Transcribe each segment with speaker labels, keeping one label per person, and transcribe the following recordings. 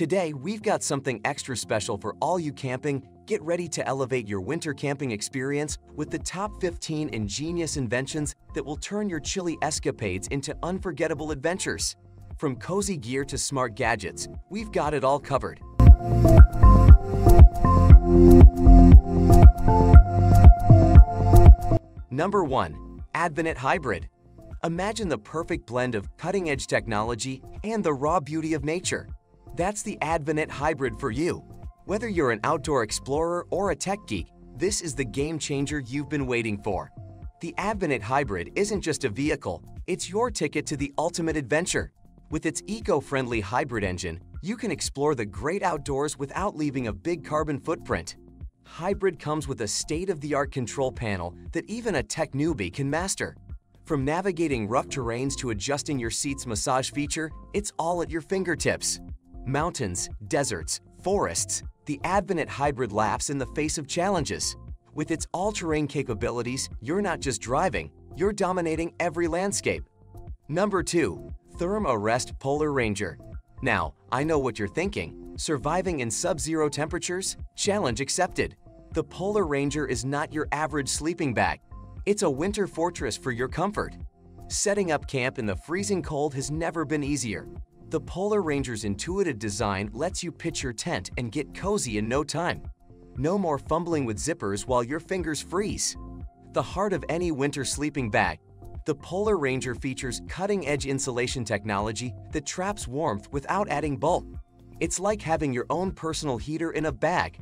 Speaker 1: Today, we've got something extra special for all you camping. Get ready to elevate your winter camping experience with the top 15 ingenious inventions that will turn your chilly escapades into unforgettable adventures. From cozy gear to smart gadgets, we've got it all covered. Number 1. Advenate Hybrid. Imagine the perfect blend of cutting-edge technology and the raw beauty of nature. That's the Advenate Hybrid for you. Whether you're an outdoor explorer or a tech geek, this is the game changer you've been waiting for. The Advenate Hybrid isn't just a vehicle, it's your ticket to the ultimate adventure. With its eco-friendly hybrid engine, you can explore the great outdoors without leaving a big carbon footprint. Hybrid comes with a state-of-the-art control panel that even a tech newbie can master. From navigating rough terrains to adjusting your seat's massage feature, it's all at your fingertips. Mountains, deserts, forests, the Advenate Hybrid laughs in the face of challenges. With its all-terrain capabilities, you're not just driving, you're dominating every landscape. Number 2. Therm-a-Rest Polar Ranger. Now, I know what you're thinking. Surviving in sub-zero temperatures? Challenge accepted. The Polar Ranger is not your average sleeping bag. It's a winter fortress for your comfort. Setting up camp in the freezing cold has never been easier. The Polar Ranger's intuitive design lets you pitch your tent and get cozy in no time. No more fumbling with zippers while your fingers freeze. The heart of any winter sleeping bag, the Polar Ranger features cutting-edge insulation technology that traps warmth without adding bulk. It's like having your own personal heater in a bag.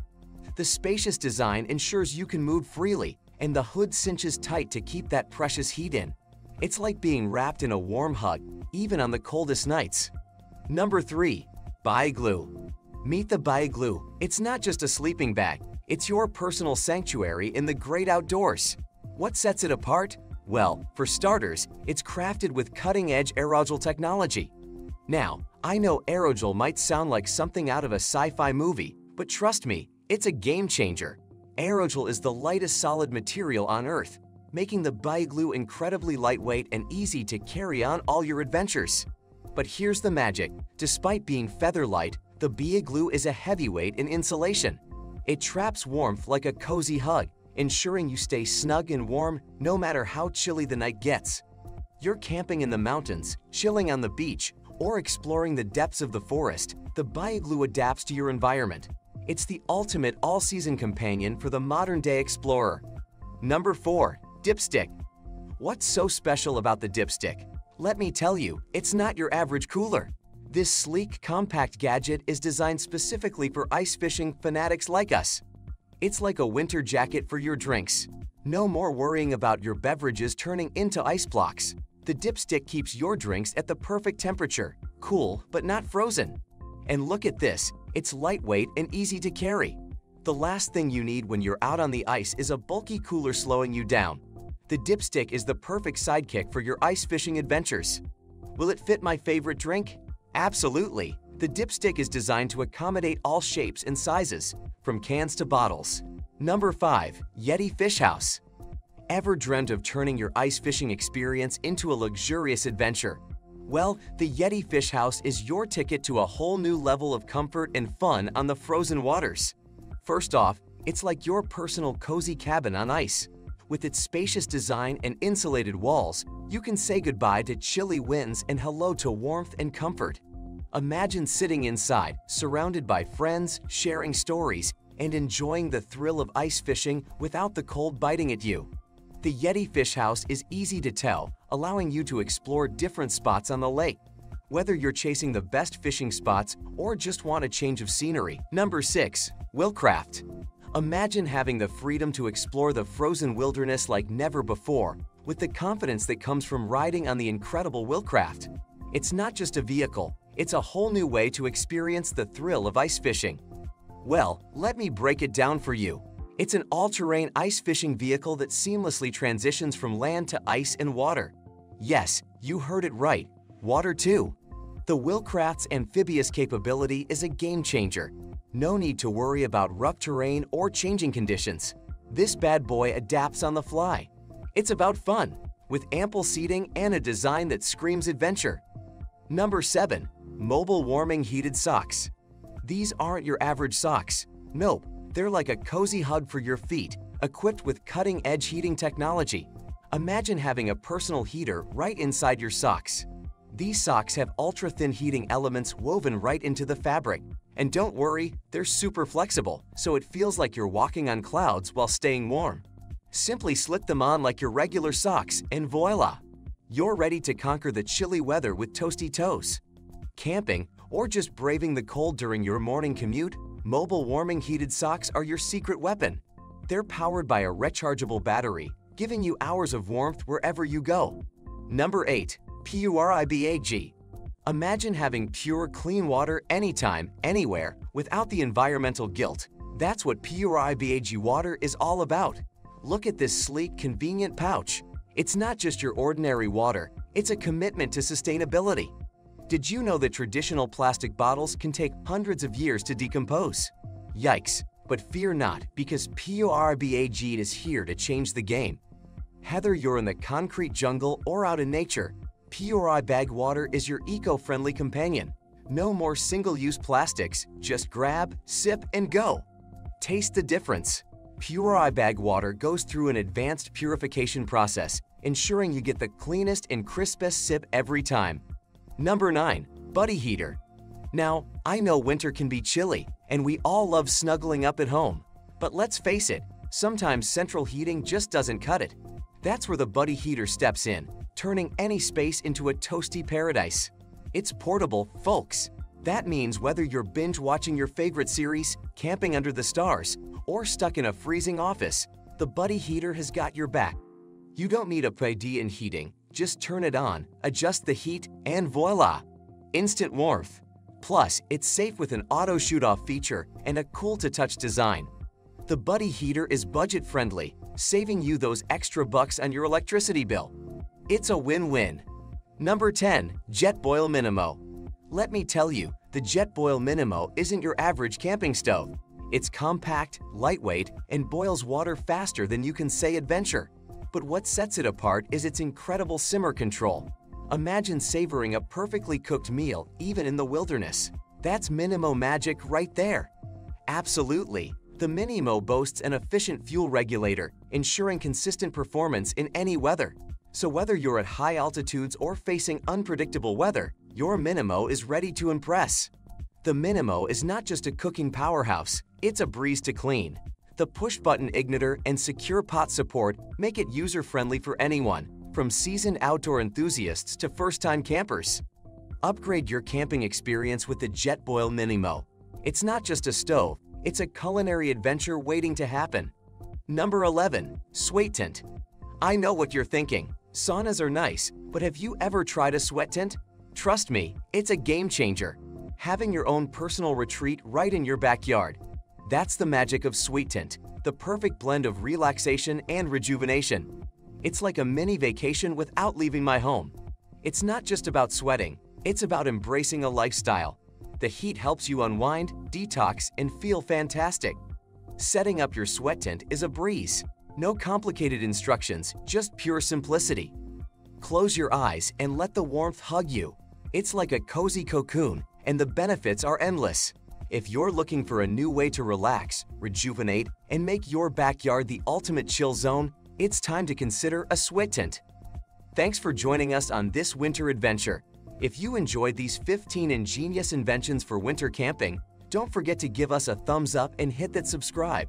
Speaker 1: The spacious design ensures you can move freely, and the hood cinches tight to keep that precious heat in. It's like being wrapped in a warm hug, even on the coldest nights. Number 3. Biigloo Meet the Biigloo. It's not just a sleeping bag, it's your personal sanctuary in the great outdoors. What sets it apart? Well, for starters, it's crafted with cutting-edge aerogel technology. Now, I know aerogel might sound like something out of a sci-fi movie, but trust me, it's a game changer. Aerogel is the lightest solid material on Earth, making the Biigloo incredibly lightweight and easy to carry on all your adventures. But here's the magic. Despite being feather light, the Biigloo is a heavyweight in insulation. It traps warmth like a cozy hug, ensuring you stay snug and warm no matter how chilly the night gets. You're camping in the mountains, chilling on the beach, or exploring the depths of the forest, the Biigloo adapts to your environment. It's the ultimate all-season companion for the modern-day explorer. Number 4. Dipstick What's so special about the dipstick? Let me tell you, it's not your average cooler. This sleek, compact gadget is designed specifically for ice fishing fanatics like us. It's like a winter jacket for your drinks. No more worrying about your beverages turning into ice blocks. The dipstick keeps your drinks at the perfect temperature, cool but not frozen. And look at this, it's lightweight and easy to carry. The last thing you need when you're out on the ice is a bulky cooler slowing you down. The dipstick is the perfect sidekick for your ice fishing adventures. Will it fit my favorite drink? Absolutely! The dipstick is designed to accommodate all shapes and sizes, from cans to bottles. Number 5. Yetti Fish House Ever dreamt of turning your ice fishing experience into a luxurious adventure? Well, the Yetti Fish House is your ticket to a whole new level of comfort and fun on the frozen waters. First off, it's like your personal cozy cabin on ice. With its spacious design and insulated walls, you can say goodbye to chilly winds and hello to warmth and comfort. Imagine sitting inside, surrounded by friends, sharing stories, and enjoying the thrill of ice fishing without the cold biting at you. The Yetti Fish House is easy to tell, allowing you to explore different spots on the lake. Whether you're chasing the best fishing spots or just want a change of scenery. Number 6. Wilcraft Imagine having the freedom to explore the frozen wilderness like never before, with the confidence that comes from riding on the incredible Wilcraft. It's not just a vehicle, it's a whole new way to experience the thrill of ice fishing. Well, let me break it down for you. It's an all-terrain ice fishing vehicle that seamlessly transitions from land to ice and water. Yes, you heard it right, water too. The Wilcraft's amphibious capability is a game changer, no need to worry about rough terrain or changing conditions. This bad boy adapts on the fly. It's about fun, with ample seating and a design that screams adventure. Number 7. Mobile Warming Heated Socks These aren't your average socks. Nope, they're like a cozy hug for your feet, equipped with cutting-edge heating technology. Imagine having a personal heater right inside your socks. These socks have ultra-thin heating elements woven right into the fabric. And don't worry, they're super flexible, so it feels like you're walking on clouds while staying warm. Simply slip them on like your regular socks and voila! You're ready to conquer the chilly weather with toasty toes. Camping, or just braving the cold during your morning commute, mobile warming heated socks are your secret weapon. They're powered by a rechargeable battery, giving you hours of warmth wherever you go. Number 8. PURIBAG Imagine having pure, clean water anytime, anywhere, without the environmental guilt. That's what PURIBAG water is all about. Look at this sleek, convenient pouch. It's not just your ordinary water, it's a commitment to sustainability. Did you know that traditional plastic bottles can take hundreds of years to decompose? Yikes, but fear not, because PURIBAG is here to change the game. Whether you're in the concrete jungle or out in nature, PURIBAG Water is your eco-friendly companion. No more single-use plastics, just grab, sip, and go. Taste the difference. PURIBAG Water goes through an advanced purification process, ensuring you get the cleanest and crispest sip every time. Number 9. Buddy Heater Now, I know winter can be chilly, and we all love snuggling up at home. But let's face it, sometimes central heating just doesn't cut it. That's where the Buddy Heater steps in, turning any space into a toasty paradise. It's portable, folks. That means whether you're binge watching your favorite series, camping under the stars, or stuck in a freezing office, the Buddy Heater has got your back. You don't need a PD in heating, just turn it on, adjust the heat, and voila! Instant warmth. Plus, it's safe with an auto shoot-off feature and a cool-to-touch design. The Buddy Heater is budget-friendly, saving you those extra bucks on your electricity bill. It's a win-win. Number 10. Jetboil Minimo Let me tell you, the Jetboil Minimo isn't your average camping stove. It's compact, lightweight, and boils water faster than you can say adventure. But what sets it apart is its incredible simmer control. Imagine savoring a perfectly cooked meal even in the wilderness. That's Minimo magic right there. Absolutely. The Minimo boasts an efficient fuel regulator, ensuring consistent performance in any weather. So whether you're at high altitudes or facing unpredictable weather, your Minimo is ready to impress. The Minimo is not just a cooking powerhouse, it's a breeze to clean. The push-button igniter and secure pot support make it user-friendly for anyone, from seasoned outdoor enthusiasts to first-time campers. Upgrade your camping experience with the Jetboil Minimo. It's not just a stove, it's a culinary adventure waiting to happen. Number 11. Sweat Tent I know what you're thinking. Saunas are nice, but have you ever tried a sweat tent? Trust me, it's a game changer. Having your own personal retreat right in your backyard that's the magic of Sweat Tent, the perfect blend of relaxation and rejuvenation. It's like a mini vacation without leaving my home. It's not just about sweating, it's about embracing a lifestyle. The heat helps you unwind, detox, and feel fantastic. Setting up your sweat tent is a breeze. No complicated instructions, just pure simplicity. Close your eyes and let the warmth hug you. It's like a cozy cocoon, and the benefits are endless. If you're looking for a new way to relax, rejuvenate, and make your backyard the ultimate chill zone, it's time to consider a sweat tent. Thanks for joining us on this winter adventure. If you enjoyed these 15 ingenious inventions for winter camping, don't forget to give us a thumbs up and hit that subscribe.